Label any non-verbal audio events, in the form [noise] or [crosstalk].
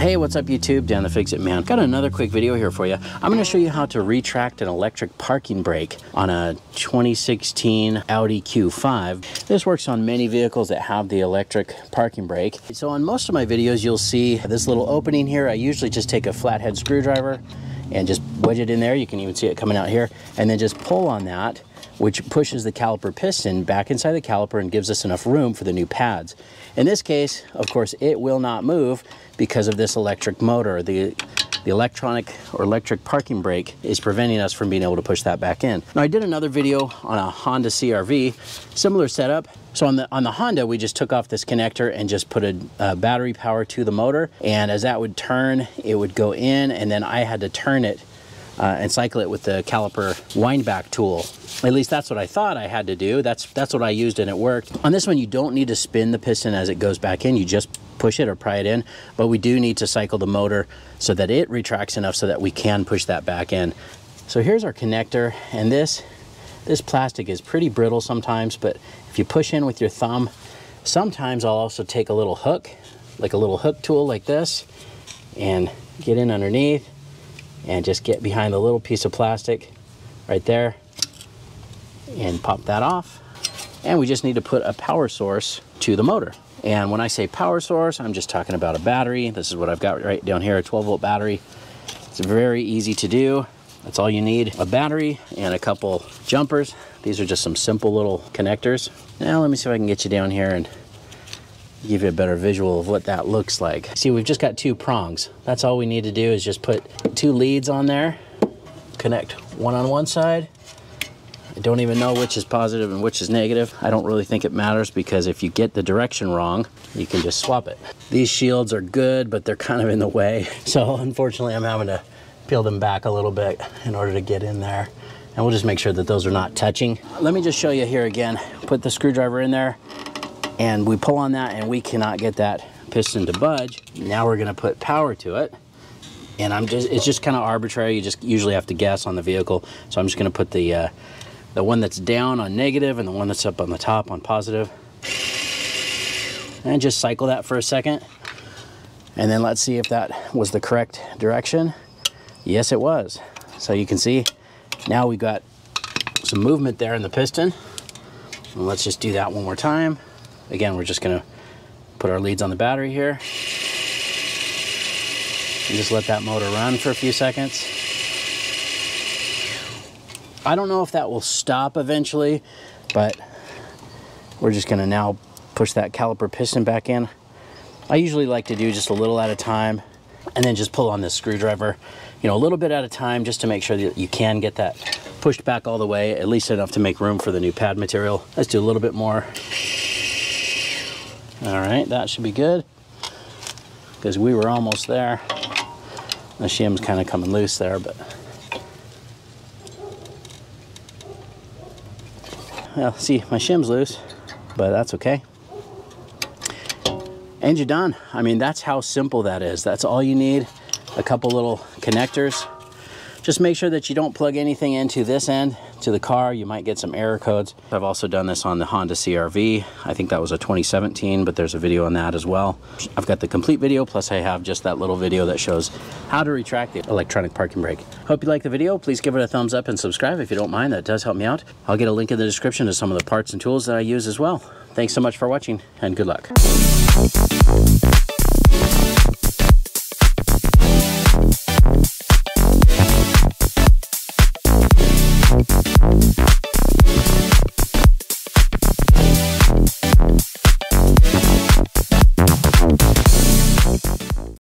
Hey, what's up YouTube? Dan the Fix-It Man. Got another quick video here for you. I'm gonna show you how to retract an electric parking brake on a 2016 Audi Q5. This works on many vehicles that have the electric parking brake. So on most of my videos, you'll see this little opening here. I usually just take a flathead screwdriver and just wedge it in there. You can even see it coming out here. And then just pull on that, which pushes the caliper piston back inside the caliper and gives us enough room for the new pads. In this case, of course, it will not move because of this electric motor. The, the electronic or electric parking brake is preventing us from being able to push that back in. Now I did another video on a Honda CRV, similar setup. So on the, on the Honda, we just took off this connector and just put a, a battery power to the motor. And as that would turn, it would go in and then I had to turn it uh, and cycle it with the caliper windback tool. At least that's what I thought I had to do. That's, that's what I used and it worked. On this one, you don't need to spin the piston as it goes back in. You just push it or pry it in, but we do need to cycle the motor so that it retracts enough so that we can push that back in. So here's our connector and this, this plastic is pretty brittle sometimes, but if you push in with your thumb, sometimes I'll also take a little hook, like a little hook tool like this, and get in underneath and just get behind the little piece of plastic right there and pop that off. And we just need to put a power source to the motor. And when I say power source, I'm just talking about a battery. This is what I've got right down here, a 12 volt battery. It's very easy to do. That's all you need, a battery and a couple jumpers. These are just some simple little connectors. Now let me see if I can get you down here and give you a better visual of what that looks like. See, we've just got two prongs. That's all we need to do is just put two leads on there, connect one on one side. I don't even know which is positive and which is negative. I don't really think it matters because if you get the direction wrong, you can just swap it. These shields are good, but they're kind of in the way. [laughs] So unfortunately, I'm having to peel them back a little bit in order to get in there. And we'll just make sure that those are not touching. Let me just show you here again. Put the screwdriver in there, and we pull on that and we cannot get that piston to budge. Now we're gonna put power to it. And I'm just, it's just kind of arbitrary. You just usually have to guess on the vehicle. So I'm just gonna put the, uh, the one that's down on negative and the one that's up on the top on positive. And just cycle that for a second. And then let's see if that was the correct direction. Yes, it was. So you can see now we got some movement there in the piston. And let's just do that one more time. Again, we're just gonna put our leads on the battery here. And just let that motor run for a few seconds. I don't know if that will stop eventually, but we're just gonna now push that caliper piston back in. I usually like to do just a little at a time and then just pull on this screwdriver, you know, a little bit at a time just to make sure that you can get that pushed back all the way, at least enough to make room for the new pad material. Let's do a little bit more. All right, that should be good because we were almost there. The shim's kind of coming loose there, but well, see, my shim's loose, but that's okay. And you're done. I mean, that's how simple that is. That's all you need. A couple little connectors just make sure that you don't plug anything into this end to the car. You might get some error codes. I've also done this on the Honda CRV. I think that was a 2017, but there's a video on that as well. I've got the complete video, plus I have just that little video that shows how to retract the electronic parking brake. Hope you like the video. Please give it a thumbs up and subscribe if you don't mind. That does help me out. I'll get a link in the description to some of the parts and tools that I use as well. Thanks so much for watching and good luck.